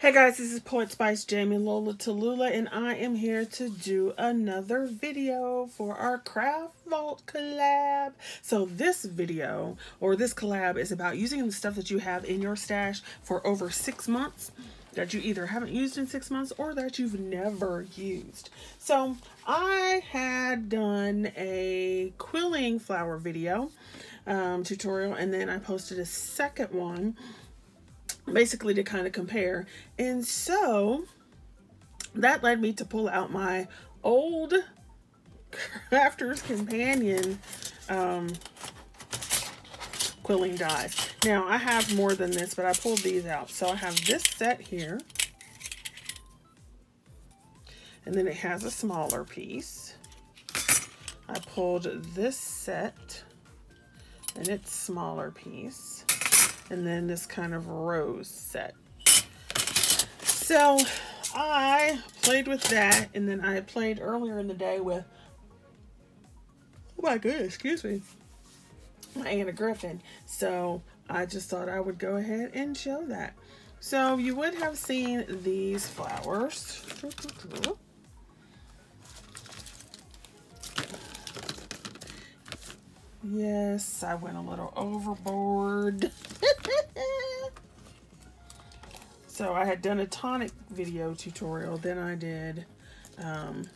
Hey guys, this is Poet Spice Jamie Lola Tallulah, and I am here to do another video for our Craft Vault collab. So this video, or this collab, is about using the stuff that you have in your stash for over six months that you either haven't used in six months or that you've never used. So I had done a quilling flower video um, tutorial, and then I posted a second one basically to kind of compare. And so that led me to pull out my old Crafter's Companion um, quilling dies. Now, I have more than this, but I pulled these out. So I have this set here. And then it has a smaller piece. I pulled this set and its smaller piece and then this kind of rose set. So I played with that, and then I played earlier in the day with, oh my goodness, excuse me, my Anna Griffin. So I just thought I would go ahead and show that. So you would have seen these flowers. Yes, I went a little overboard. so I had done a tonic video tutorial, then I did um,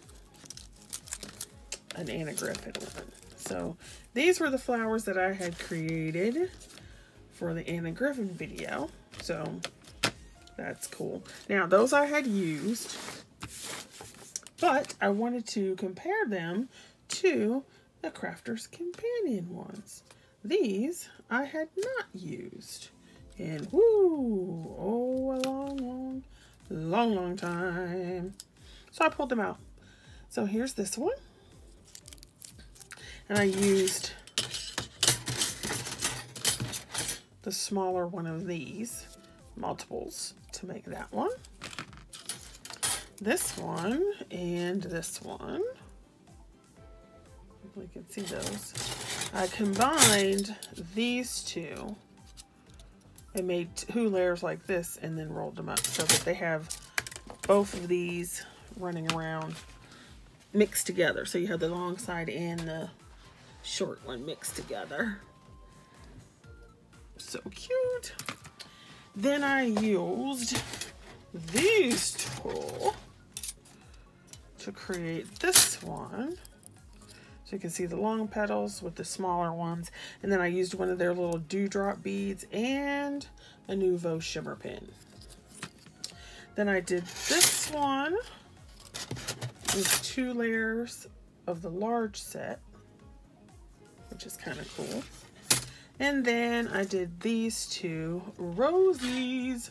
an Anna Griffin one. So these were the flowers that I had created for the Anna Griffin video. So that's cool. Now those I had used, but I wanted to compare them to the Crafter's Companion ones. These I had not used in, whoo, oh, a long, long, long, long time. So I pulled them out. So here's this one. And I used the smaller one of these, multiples, to make that one. This one and this one we can see those. I combined these two and made two layers like this and then rolled them up so that they have both of these running around mixed together. So you have the long side and the short one mixed together. So cute. Then I used these two to create this one. So you can see the long petals with the smaller ones. And then I used one of their little dewdrop beads and a Nuvo shimmer pin. Then I did this one with two layers of the large set, which is kind of cool. And then I did these two rosies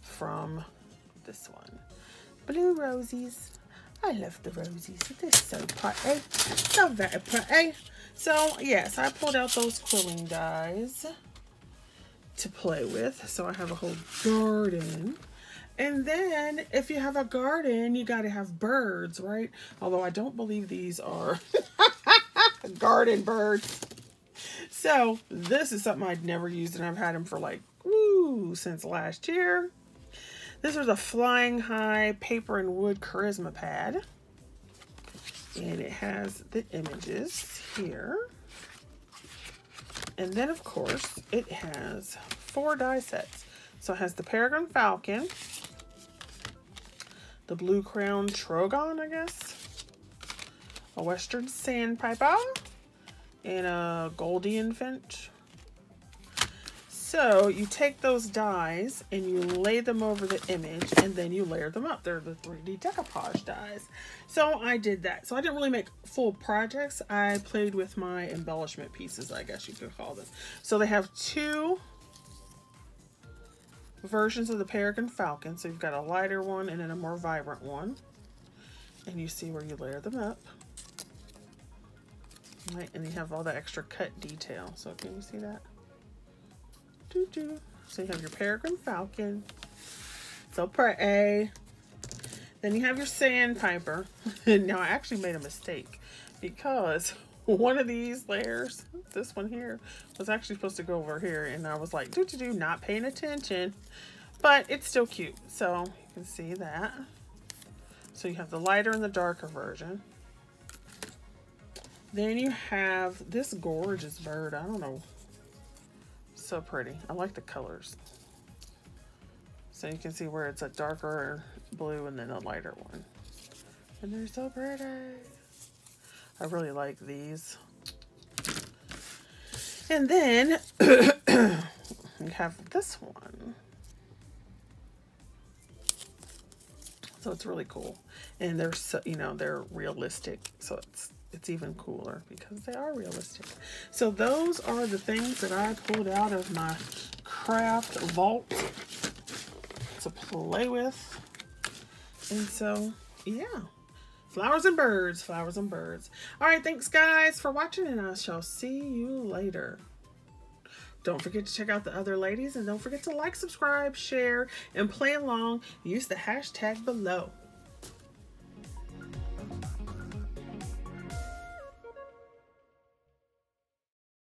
from this one. Blue rosies. I love the roses. They're so pretty. So very pretty. So, yes, I pulled out those quilling dies to play with. So I have a whole garden. And then, if you have a garden, you got to have birds, right? Although I don't believe these are garden birds. So, this is something I'd never used, and I've had them for like, ooh, since last year. This is a Flying High Paper and Wood Charisma Pad. And it has the images here. And then, of course, it has four die sets. So it has the Peregrine Falcon, the Blue Crown Trogon, I guess, a Western Sandpiper, and a Gouldian Finch. So you take those dies and you lay them over the image and then you layer them up. They're the 3D decoupage dies. So I did that. So I didn't really make full projects. I played with my embellishment pieces, I guess you could call them. So they have two versions of the Peregrine Falcon. So you've got a lighter one and then a more vibrant one. And you see where you layer them up. Right, and you have all the extra cut detail. So can you see that? Doo -doo. So you have your Peregrine Falcon. So pretty. Then you have your Sandpiper. now I actually made a mistake because one of these layers, this one here, was actually supposed to go over here. And I was like, doo doo doo, not paying attention. but it's still cute. So you can see that. So you have the lighter and the darker version. Then you have this gorgeous bird. I don't know. So pretty. I like the colors. So you can see where it's a darker blue and then a lighter one. And they're so pretty. I really like these. And then you have this one. So it's really cool. And they're so, you know, they're realistic. So it's it's even cooler because they are realistic. So those are the things that I pulled out of my craft vault to play with. And so, yeah. Flowers and birds, flowers and birds. All right, thanks guys for watching and I shall see you later. Don't forget to check out the other ladies and don't forget to like, subscribe, share, and play along. Use the hashtag below.